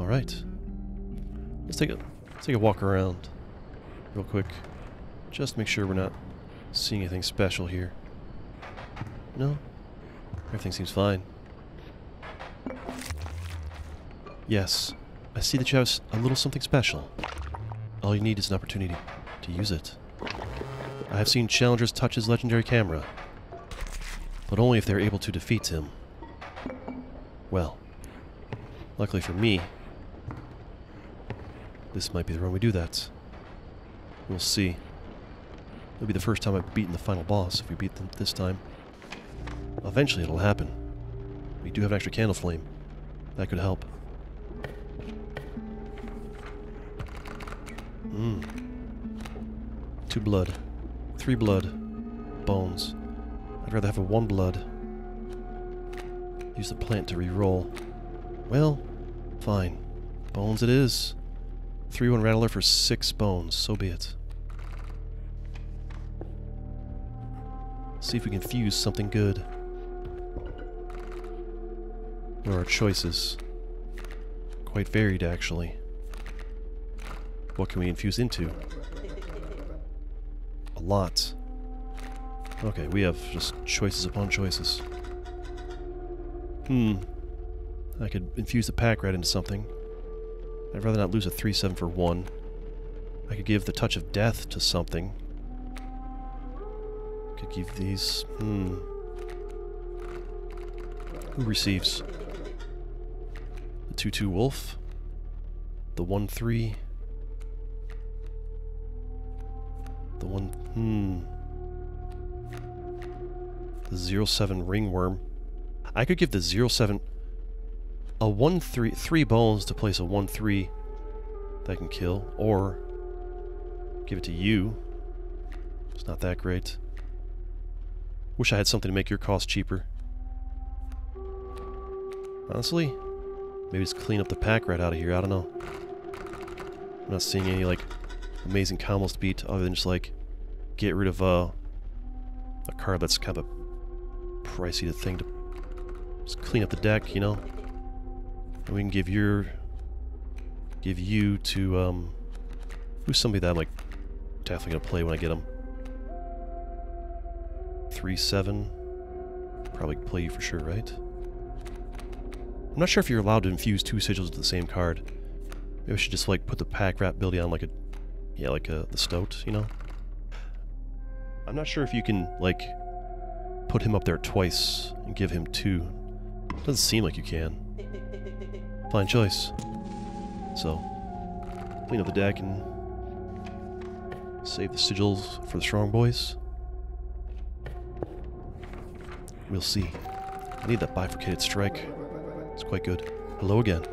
Alright. Let's take a let's take a walk around real quick. Just make sure we're not seeing anything special here. No? Everything seems fine. Yes, I see that you have a little something special. All you need is an opportunity to use it. I have seen challengers touch his legendary camera, but only if they're able to defeat him. Well, luckily for me, this might be the run we do that. We'll see. It'll be the first time I've beaten the final boss if we beat them this time. Eventually it'll happen. We do have an extra candle flame. That could help. Mmm. Two blood. Three blood. Bones. I'd rather have a one blood. Use the plant to re-roll. Well, fine. Bones it is. 3-1 Rattler for 6 bones. So be it. See if we can fuse something good. What are our choices? Quite varied, actually. What can we infuse into? A lot. Okay, we have just choices upon choices. Hmm. I could infuse the pack rat into something. I'd rather not lose a 3-7 for 1. I could give the touch of death to something. Could give these... Hmm. Who receives? The 2-2 wolf? The 1-3? The one... Hmm... The 0-7 ringworm. I could give the 0-7... A 1-3... Three bones to place a 1-3 that can kill, or... Give it to you. It's not that great. Wish I had something to make your cost cheaper. Honestly, maybe just clean up the pack right out of here. I don't know. I'm not seeing any, like, amazing combos to beat other than just, like, get rid of, uh, a card that's kind of a pricey thing to just clean up the deck, you know? And we can give your... give you to, um... Who's somebody that I'm, like, definitely gonna play when I get him? 3-7. Probably play you for sure, right? I'm not sure if you're allowed to infuse two sigils into the same card. Maybe I should just like put the pack rat ability on like a, yeah, like a, the stoat, you know? I'm not sure if you can like put him up there twice and give him two. Doesn't seem like you can. Fine choice. So, clean up the deck and save the sigils for the strong boys. We'll see. I need that bifurcated strike. It's quite good. Hello again.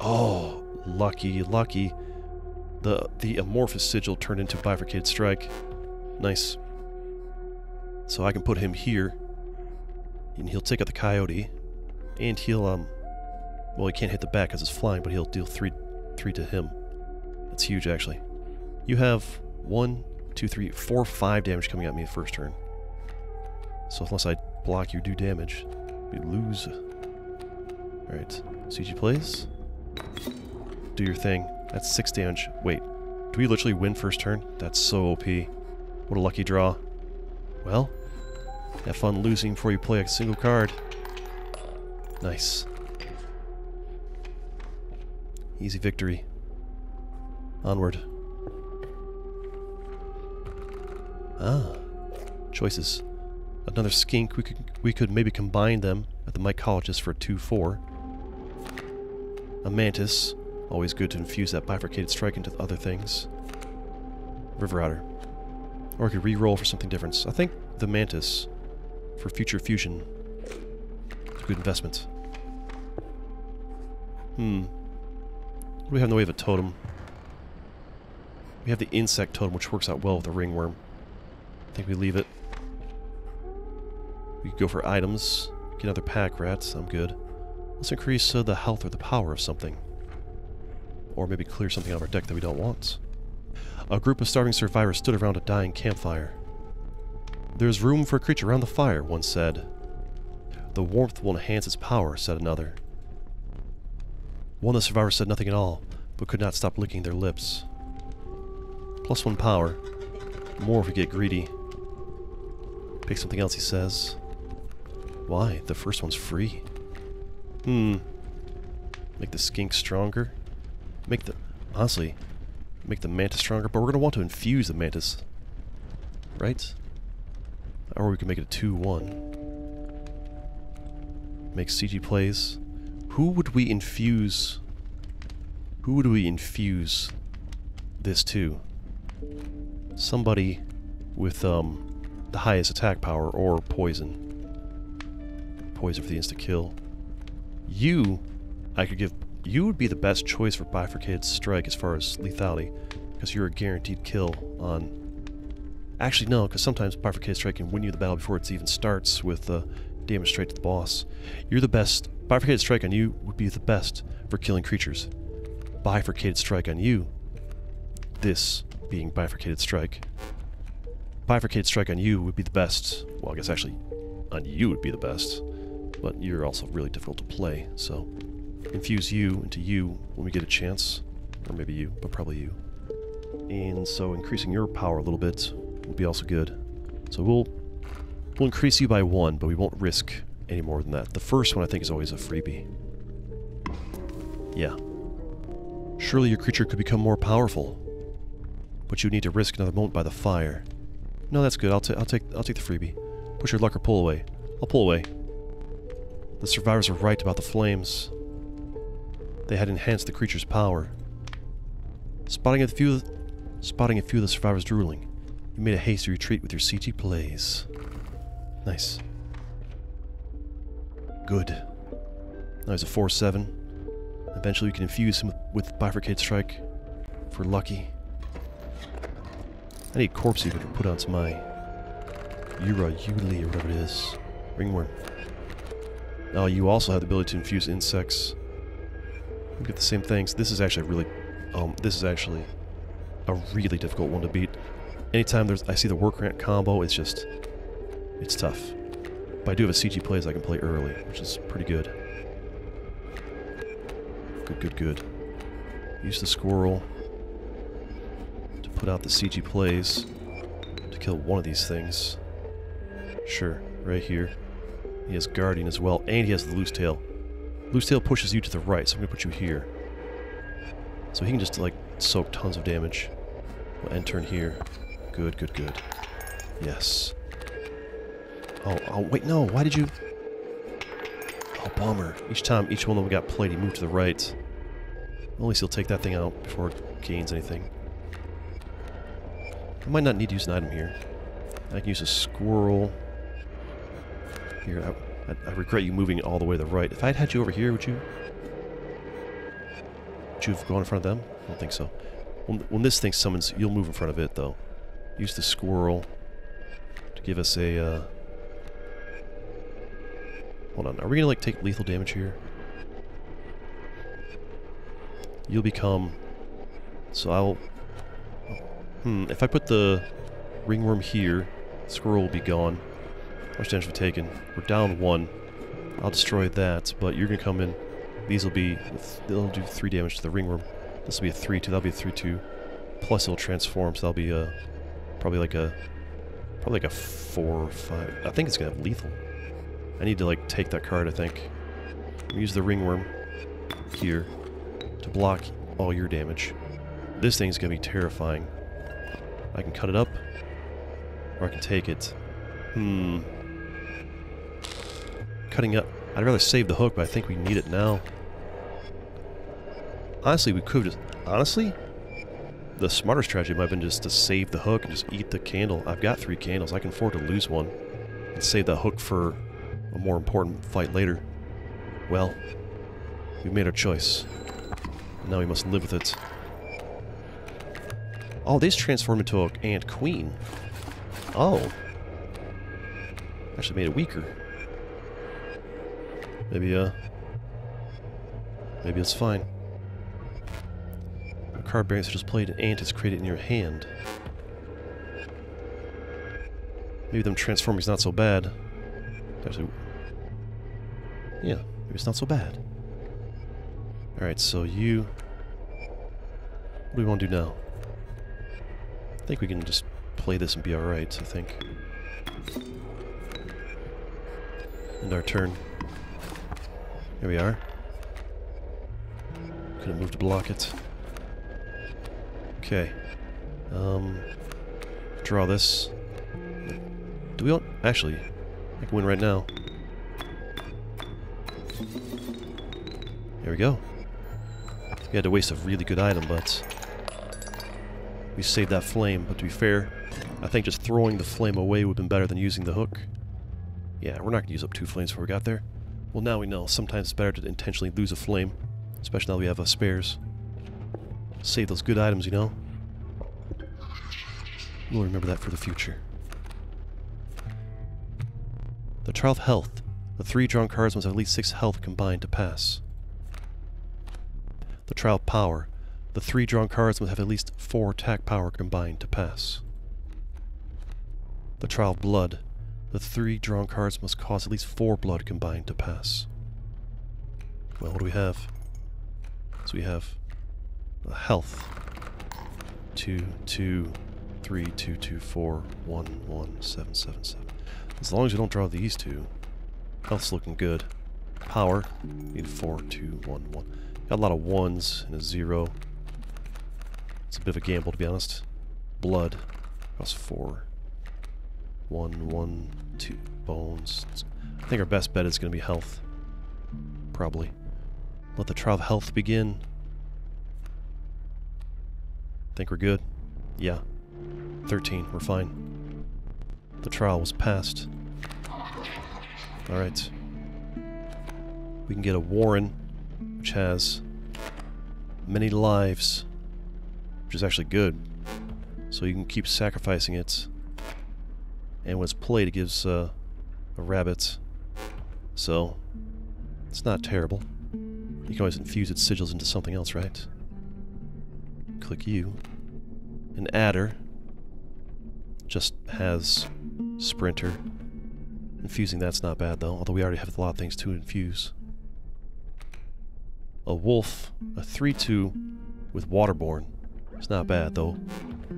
Oh, lucky, lucky. The the amorphous sigil turned into bifurcated strike. Nice. So I can put him here. And he'll take out the coyote. And he'll, um... Well, he can't hit the back because it's flying, but he'll deal three, three to him. That's huge, actually. You have one, two, three, four, five damage coming at me first turn. So unless I block you do damage, we lose. Alright, CG plays. Do your thing. That's six damage. Wait, do we literally win first turn? That's so OP. What a lucky draw. Well, have fun losing before you play a single card. Nice. Easy victory. Onward. Ah. Choices. Another skink. We could we could maybe combine them at the mycologist for a 2-4. A mantis. Always good to infuse that bifurcated strike into other things. River Otter. Or I could re-roll for something different. I think the mantis for future fusion good investment. Hmm. Do we have in the way of a totem? We have the insect totem, which works out well with the ringworm. I think we leave it. We could go for items. Get another pack rats. I'm good. Let's increase uh, the health or the power of something. Or maybe clear something out of our deck that we don't want. A group of starving survivors stood around a dying campfire. There's room for a creature around the fire, one said. The warmth will enhance its power, said another. One of the survivors said nothing at all, but could not stop licking their lips. Plus one power. More if we get greedy. Pick something else, he says. Why? The first one's free. Hmm. Make the skink stronger. Make the... Honestly, make the mantis stronger, but we're going to want to infuse the mantis. Right? Or we can make it a 2-1. Make CG plays. Who would we infuse... Who would we infuse this to? Somebody with um, the highest attack power or poison. Poison for the insta-kill. You, I could give... You would be the best choice for Bifurcated Strike as far as lethality, because you're a guaranteed kill on... Actually, no, because sometimes Bifurcated Strike can win you the battle before it even starts with uh, damage straight to the boss. You're the best. Bifurcated Strike on you would be the best for killing creatures. Bifurcated Strike on you, this being Bifurcated Strike. Bifurcated Strike on you would be the best. Well, I guess actually on you would be the best, but you're also really difficult to play, so infuse you into you when we get a chance. Or maybe you, but probably you. And so increasing your power a little bit would be also good. So we'll we'll increase you by one, but we won't risk any more than that. The first one I think is always a freebie. Yeah. Surely your creature could become more powerful. But you need to risk another moment by the fire. No, that's good. I'll, I'll take I'll take the freebie. Push your luck or pull away. I'll pull away. The survivors were right about the flames. They had enhanced the creature's power. Spotting a few, spotting a few of the survivors drooling, you made a hasty retreat with your CG plays. Nice. Good. Now he's a 4-7. Eventually we can infuse him with, Bifurcate Strike for lucky. I need Corpse Eater to put onto my Urayuli or whatever it is. Ringworm. Now you also have the ability to infuse insects. We get the same things. This is actually really um this is actually a really difficult one to beat. Anytime there's I see the work rant combo, it's just it's tough. But I do have a CG plays I can play early, which is pretty good. Good, good, good. Use the squirrel to put out the CG plays to kill one of these things. Sure, right here. He has Guardian as well, and he has the Loose Tail. Loose Tail pushes you to the right, so I'm going to put you here. So he can just, like, soak tons of damage. We'll end turn here. Good, good, good. Yes. Oh, oh, wait, no, why did you... Oh, bummer. Each time, each one of them got played, he moved to the right. At least he'll take that thing out before it gains anything. I might not need to use an item here. I can use a squirrel. Here, I, I, I regret you moving all the way to the right. If I'd had you over here, would you... Would you have gone in front of them? I don't think so. When, when this thing summons, you'll move in front of it, though. Use the squirrel to give us a... Uh, Hold on, are we gonna like take lethal damage here? You'll become... So I'll... Hmm, if I put the ringworm here, squirrel will be gone. How much damage have we taken? We're down one. I'll destroy that, but you're gonna come in. These will be... They'll do three damage to the ringworm. This will be a 3-2, that'll be a 3-2. Plus it'll transform, so that'll be a... Probably like a... Probably like a 4 or 5. I think it's gonna have lethal. I need to, like, take that card, I think. Use the ringworm here to block all your damage. This thing's gonna be terrifying. I can cut it up, or I can take it. Hmm. Cutting up. I'd rather save the hook, but I think we need it now. Honestly, we could just... Honestly? The smarter strategy might have been just to save the hook and just eat the candle. I've got three candles. I can afford to lose one. And save the hook for a more important fight later. Well, we've made our choice. Now we must live with it. Oh, these transform into an ant queen. Oh. Actually made it weaker. Maybe, uh... Maybe it's fine. A card bearing such as played an ant is created in your hand. Maybe them transforming is not so bad. Maybe it's not so bad. Alright, so you... What do we want to do now? I think we can just play this and be alright, I think. End our turn. Here we are. Could have moved to block it. Okay. Um, draw this. Do we want... Actually, I can win right now. There we go. We had to waste a really good item, but... We saved that flame, but to be fair, I think just throwing the flame away would have been better than using the hook. Yeah, we're not going to use up two flames before we got there. Well, now we know. Sometimes it's better to intentionally lose a flame, especially now we have uh, spares. Save those good items, you know? We'll remember that for the future. The trial of health. The three drawn cards must have at least six health combined to pass. The trial power. The three drawn cards must have at least four attack power combined to pass. The trial blood. The three drawn cards must cause at least four blood combined to pass. Well, what do we have? So we have a health. Two, two, three, two, two, four, one, one, seven, seven, seven. As long as you don't draw these two, health's looking good. Power, need four, two, one, one. Got a lot of ones and a zero. It's a bit of a gamble, to be honest. Blood, plus four. One, one, two. Bones. I think our best bet is going to be health. Probably. Let the trial of health begin. Think we're good? Yeah. 13, we're fine. The trial was passed. Alright. We can get a Warren, which has many lives, which is actually good. So you can keep sacrificing it and when it's played it gives uh, a rabbit. So, it's not terrible. You can always infuse its sigils into something else, right? Click you. An adder just has sprinter. Infusing that's not bad though, although we already have a lot of things to infuse. A wolf, a 3-2 with waterborne. It's not bad though.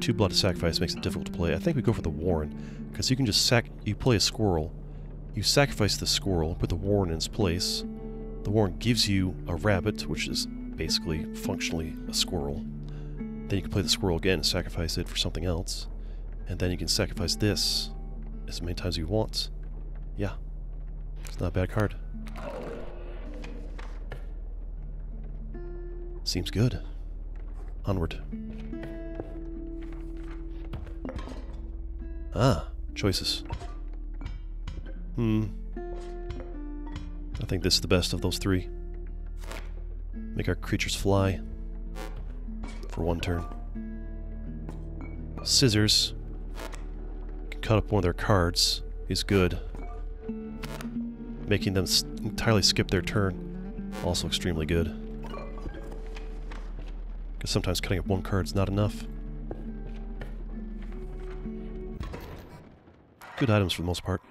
Two blood sacrifice makes it difficult to play. I think we go for the Warren. Because you can just sac- you play a squirrel, you sacrifice the squirrel, put the warren in its place. The warren gives you a rabbit, which is basically functionally a squirrel. Then you can play the squirrel again and sacrifice it for something else. And then you can sacrifice this as many times as you want. Yeah. It's not a bad card. Seems good. Onward. Ah. Choices. Hmm. I think this is the best of those three. Make our creatures fly. For one turn. Scissors. Can cut up one of their cards. Is good. Making them entirely skip their turn. Also extremely good. Because sometimes cutting up one card is not enough. Good items for the most part.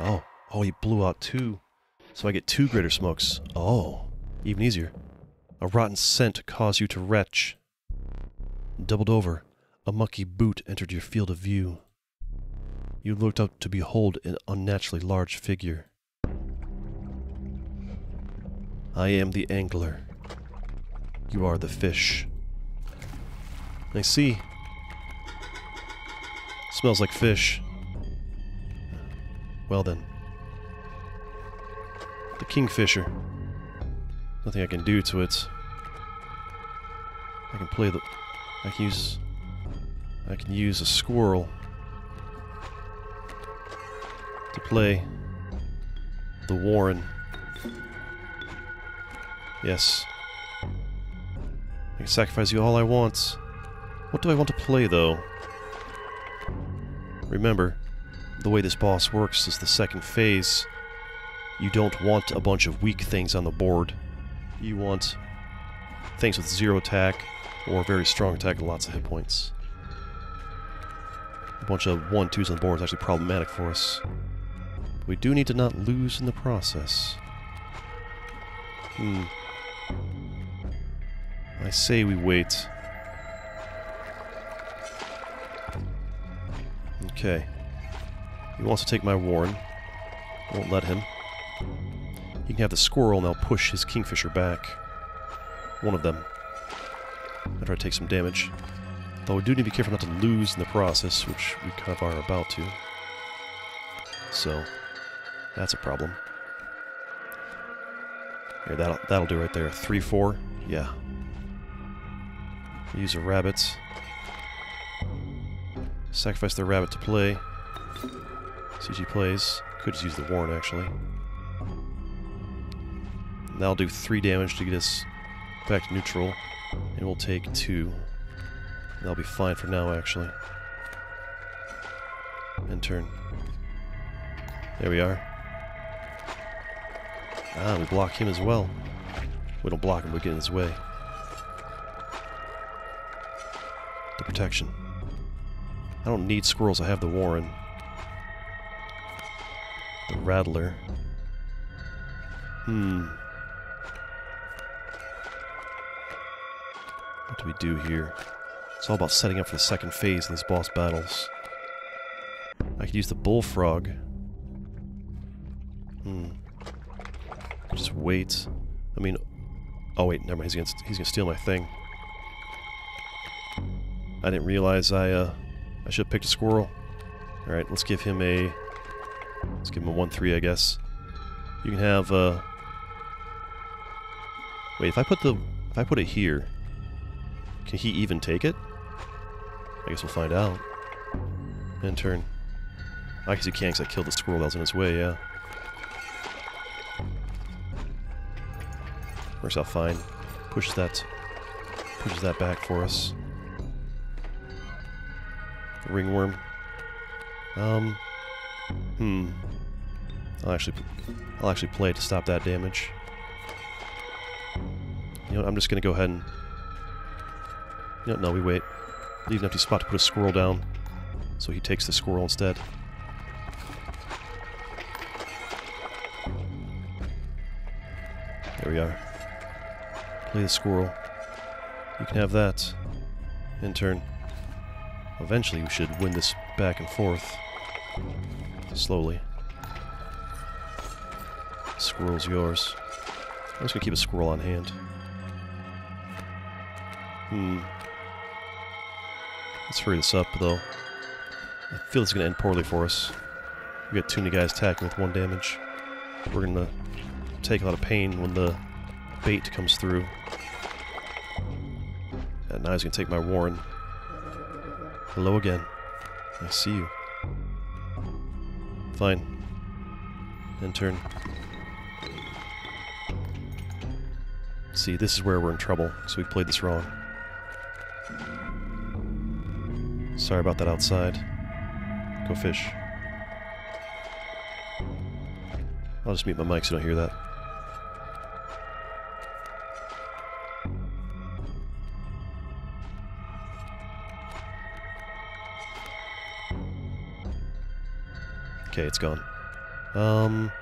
Oh. Oh, he blew out two. So I get two greater smokes. Oh. Even easier. A rotten scent caused you to retch. Doubled over. A mucky boot entered your field of view. You looked up to behold an unnaturally large figure. I am the angler. You are the fish. I see. Smells like fish. Well then. The kingfisher. Nothing I can do to it. I can play the... I can use... I can use a squirrel play the Warren. Yes. I can sacrifice you all I want. What do I want to play, though? Remember, the way this boss works is the second phase. You don't want a bunch of weak things on the board. You want things with zero attack or very strong attack and lots of hit points. A bunch of 1-2s on the board is actually problematic for us. We do need to not lose in the process. Hmm. I say we wait. Okay. He wants to take my warren. Won't let him. He can have the squirrel and I'll push his kingfisher back. One of them. I try to take some damage. Though we do need to be careful not to lose in the process, which we kind of are about to. So, that's a problem. Here, that'll, that'll do right there. 3-4. Yeah. Use a rabbits. Sacrifice the rabbit to play. CG plays. Could just use the warren, actually. That'll do 3 damage to get us back to neutral. And we'll take 2. That'll be fine for now, actually. End turn. There we are. Ah, we block him as well. We don't block him, we get in his way. The protection. I don't need squirrels, I have the Warren. The Rattler. Hmm. What do we do here? It's all about setting up for the second phase in these boss battles. I could use the Bullfrog. Hmm. Wait. I mean... Oh wait, never mind, he's gonna, he's gonna steal my thing. I didn't realize I, uh... I should have picked a squirrel. Alright, let's give him a... Let's give him a 1-3, I guess. You can have, uh... Wait, if I put the... If I put it here... Can he even take it? I guess we'll find out. In turn. I guess he can't because I killed the squirrel that was in his way, yeah. Out fine. Pushes that pushes that back for us. Ringworm. Um Hmm. I'll actually I'll actually play to stop that damage. You know I'm just gonna go ahead and you know, no, we wait. Leave an empty spot to put a squirrel down. So he takes the squirrel instead. There we are. Play the squirrel. You can have that. In turn. Eventually we should win this back and forth. Slowly. Squirrel's yours. I'm just gonna keep a squirrel on hand. Hmm. Let's hurry this up, though. I feel it's going to end poorly for us. We got too many guys attacking with one damage. We're going to take a lot of pain when the bait comes through. And now he's going to take my Warren. Hello again. I see you. Fine. End turn. See, this is where we're in trouble, because we played this wrong. Sorry about that outside. Go fish. I'll just mute my mic so you don't hear that. Okay, it's gone. Um,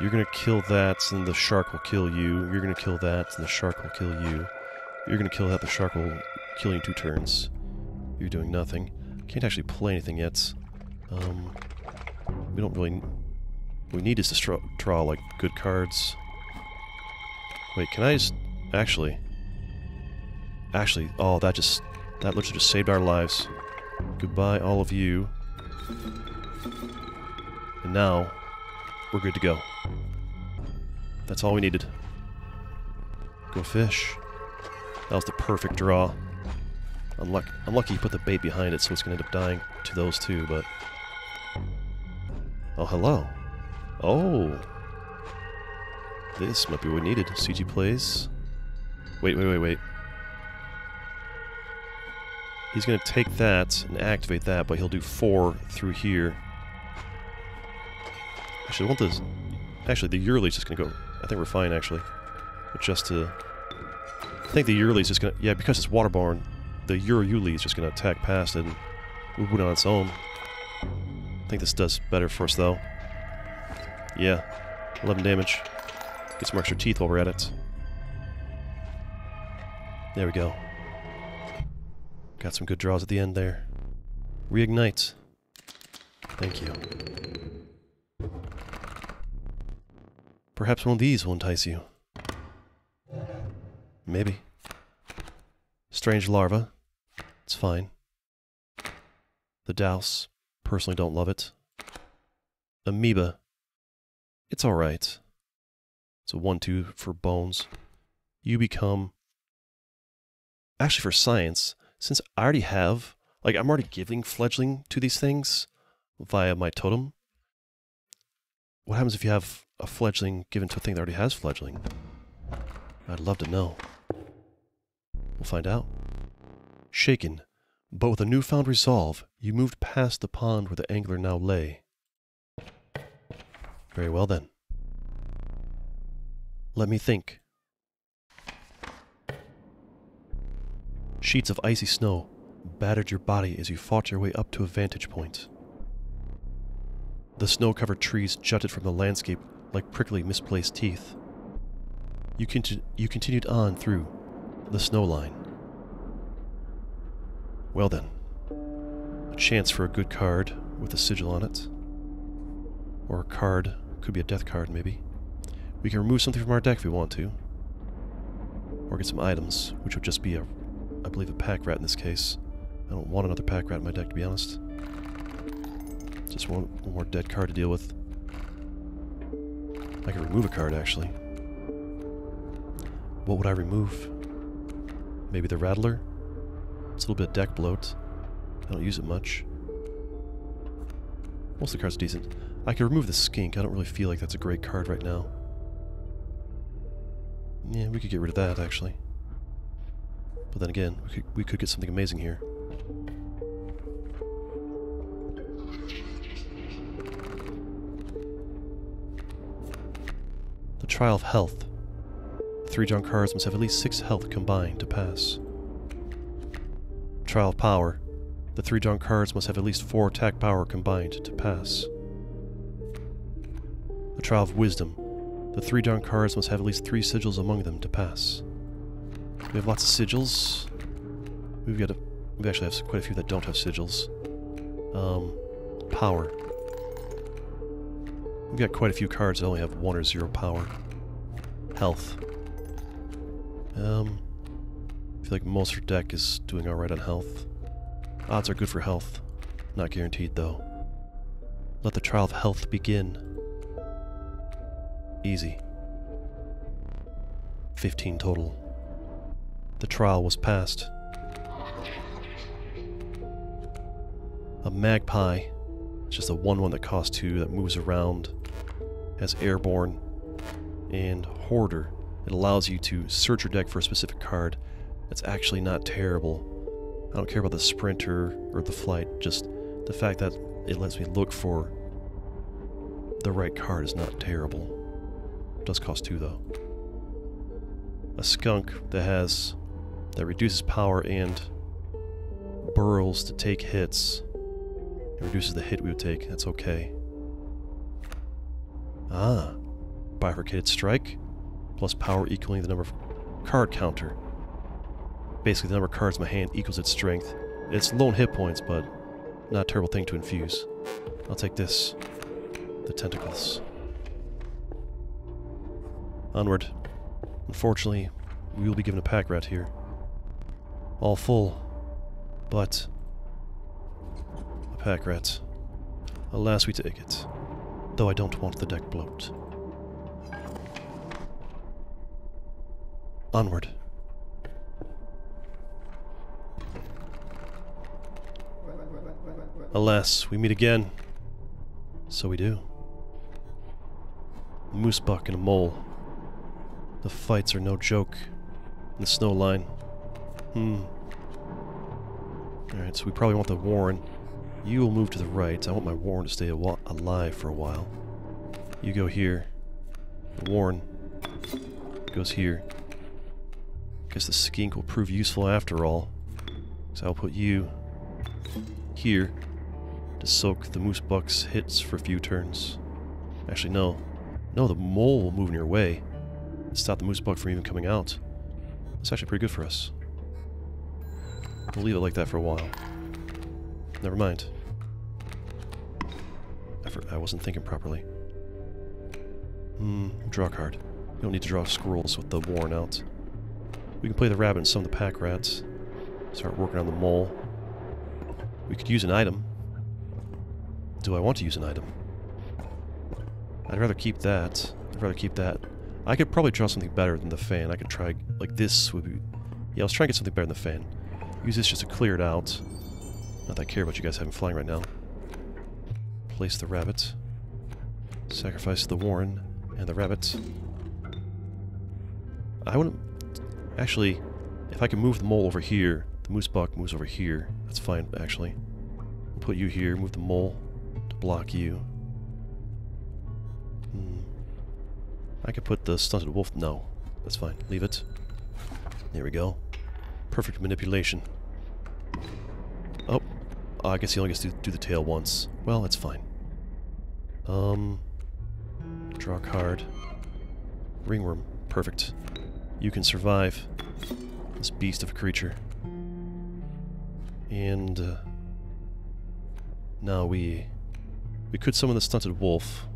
you're gonna kill that, and the shark will kill you. You're gonna kill that, and the shark will kill you. You're gonna kill that, the shark will kill you in two turns. You're doing nothing. Can't actually play anything yet. Um, we don't really... We need is to draw, like, good cards. Wait, can I just... Actually... Actually, oh, that just... That literally just saved our lives. Goodbye, all of you. And now, we're good to go. That's all we needed. Go fish. That was the perfect draw. Unlucky, unlucky he put the bait behind it, so it's going to end up dying to those two, but... Oh, hello. Oh! This might be what we needed. CG plays. Wait, wait, wait, wait. He's going to take that and activate that, but he'll do four through here. Actually, I want this... Actually, the Yearly's just to go... I think we're fine, actually. Just to... I think the Yearly's just to... Yeah, because it's waterborne, the Yuli is just to attack past it and move it on its own. I think this does better for us, though. Yeah, 11 damage. Get some extra teeth while we're at it. There we go. Got some good draws at the end there. Reignite. Thank you. Perhaps one of these will entice you. Maybe. Strange larva. It's fine. The Douse. Personally don't love it. Amoeba. It's alright. It's a 1-2 for bones. You become... Actually, for science, since I already have... Like, I'm already giving fledgling to these things via my totem. What happens if you have a fledgling given to a thing that already has fledgling? I'd love to know. We'll find out. Shaken, but with a newfound resolve, you moved past the pond where the angler now lay. Very well then. Let me think. Sheets of icy snow battered your body as you fought your way up to a vantage point. The snow covered trees jutted from the landscape like prickly, misplaced teeth. You, conti- you continued on through the snow line. Well then, a chance for a good card with a sigil on it. Or a card, could be a death card maybe. We can remove something from our deck if we want to. Or get some items, which would just be a, I believe a pack rat in this case. I don't want another pack rat in my deck to be honest. Just one, more dead card to deal with. I can remove a card actually. What would I remove? Maybe the Rattler? It's a little bit of deck bloat. I don't use it much. Most of the cards decent. I could remove the Skink. I don't really feel like that's a great card right now. Yeah, we could get rid of that, actually. But then again, we could, we could get something amazing here. Trial of Health. Three cards must have at least six health combined to pass. Trial of Power. The three cards must have at least four attack power combined to pass. Trial of Wisdom. The three cards must have at least three sigils among them to pass. We have lots of sigils. We've got a, we actually have quite a few that don't have sigils. Um, power. We've got quite a few cards that only have one or zero power. Health. Um, I feel like most of your deck is doing alright on health. Odds are good for health. Not guaranteed, though. Let the trial of health begin. Easy. 15 total. The trial was passed. A magpie. It's just a 1-1 that costs 2 that moves around. Has airborne. And hoarder. It allows you to search your deck for a specific card. That's actually not terrible. I don't care about the sprinter or the flight, just the fact that it lets me look for the right card is not terrible. It does cost 2 though. A skunk that has that reduces power and burrows to take hits. It reduces the hit we would take. That's okay. Ah. Bifurcated strike. Plus power equaling the number of card counter. Basically, the number of cards in my hand equals its strength. It's low hit points, but not a terrible thing to infuse. I'll take this. The tentacles. Onward. Unfortunately, we will be given a pack rat here. All full. But... A pack rat. Alas, we take it. Though I don't want the deck bloat. Onward. Alas, we meet again. So we do. A moose buck and a mole. The fights are no joke. In the snow line. Hmm. Alright, so we probably want the Warren. You will move to the right. I want my Warren to stay alive for a while. You go here. The Warren goes here. Guess the skink will prove useful after all. So I'll put you here to soak the moose buck's hits for a few turns. Actually, no. No, the mole will move in your way. Stop the moose buck from even coming out. It's actually pretty good for us. We'll leave it like that for a while. Never mind. I, I wasn't thinking properly. Hmm, draw card. You don't need to draw squirrels with the worn out. We can play the rabbit and some of the pack rats. Start working on the mole. We could use an item. Do I want to use an item? I'd rather keep that. I'd rather keep that. I could probably draw something better than the fan. I could try, like this would be... Yeah, let's try and get something better than the fan. Use this just to clear it out. Not that I care about you guys having flying right now. Place the rabbit. Sacrifice the warren and the rabbit. I wouldn't... Actually, if I can move the mole over here, the moose buck moves over here. That's fine, actually. We'll put you here, move the mole to block you. Hmm. I could put the stunted wolf... No, that's fine. Leave it. There we go. Perfect manipulation. Oh. I guess he only gets to do the tail once. Well, that's fine. Um... Draw card. Ringworm. Perfect. You can survive this beast of a creature. And... Uh, now we... We could summon the stunted wolf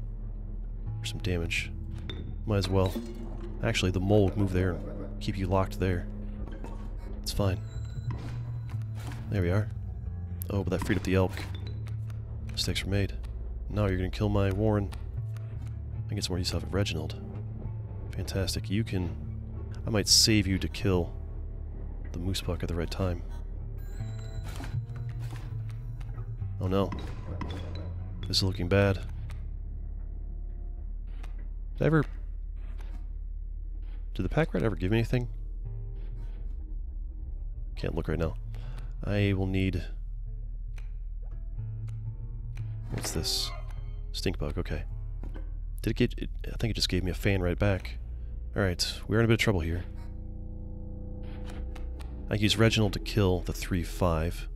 for some damage. Might as well. Actually, the mole would move there and keep you locked there. It's fine. There we are. Oh, but that freed up the elk. Mistakes were made. Now you're gonna kill my Warren. I get some more use out of Reginald. Fantastic. You can... I might save you to kill the moose buck at the right time. Oh no. This is looking bad. Did I ever... Did the pack rat ever give me anything? Can't look right now. I will need... What's this? Stink bug, okay. Did it get... It, I think it just gave me a fan right back. Alright, we're in a bit of trouble here. I use Reginald to kill the 3-5.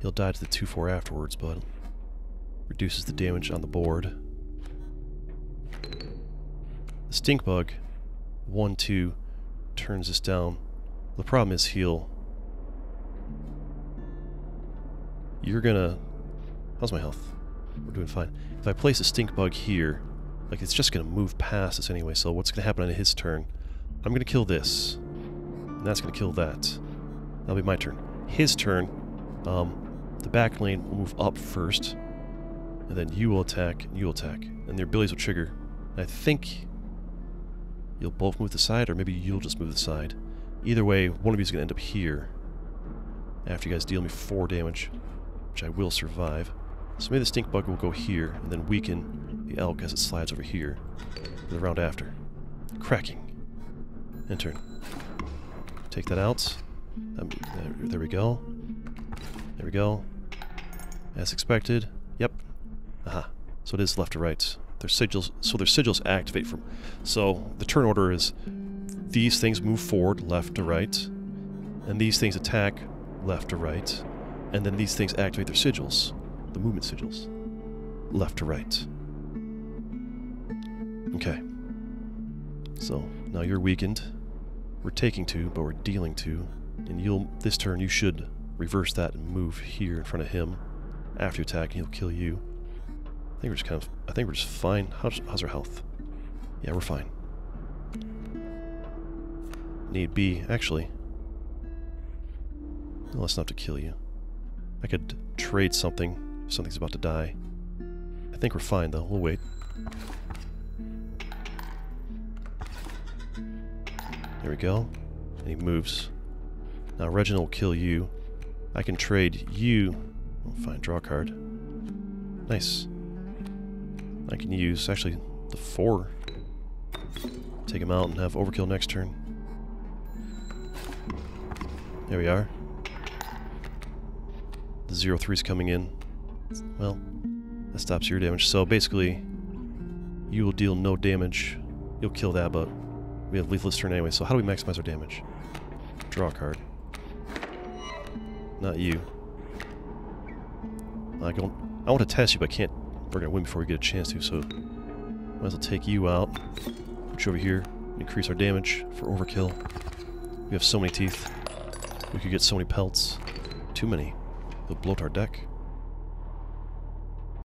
He'll die to the 2-4 afterwards, but reduces the damage on the board. The stink bug, 1-2, turns this down. The problem is he'll... You're gonna... How's my health? We're doing fine. If I place a stink bug here, like it's just gonna move past us anyway, so what's gonna happen on his turn? I'm gonna kill this. And that's gonna kill that. That'll be my turn. His turn, um, the back lane will move up first, and then you will attack, and you will attack, and their abilities will trigger. I think You'll both move the side, or maybe you'll just move the side. Either way, one of you is going to end up here. After you guys deal me 4 damage, which I will survive. So maybe the stink bug will go here, and then weaken the elk as it slides over here. The round after. Cracking. Enter. Take that out. Um, there, there we go. There we go. As expected. Yep. Aha. So it is left to right. Their sigils, so their sigils activate from. So the turn order is these things move forward, left to right, and these things attack left to right, and then these things activate their sigils, the movement sigils, left to right. Okay. So now you're weakened. We're taking two, but we're dealing two, and you'll this turn you should reverse that and move here in front of him after you attack, and he'll kill you I think we're just kind of... I think we're just fine. How's, how's our health? Yeah, we're fine. Need be, actually. Well, that's not to kill you. I could trade something something's about to die. I think we're fine, though. We'll wait. There we go. And he moves. Now Reginald will kill you. I can trade you. Oh, fine, draw a card. Nice. I can use, actually, the four. Take him out and have overkill next turn. There we are. The 0 is coming in. Well, that stops your damage. So basically, you will deal no damage. You'll kill that, but we have Leafless turn anyway, so how do we maximize our damage? Draw a card. Not you. I don't. I want to test you, but I can't we're gonna win before we get a chance to, so might as well take you out. Put you over here. Increase our damage for overkill. We have so many teeth. We could get so many pelts. Too many. They'll bloat our deck.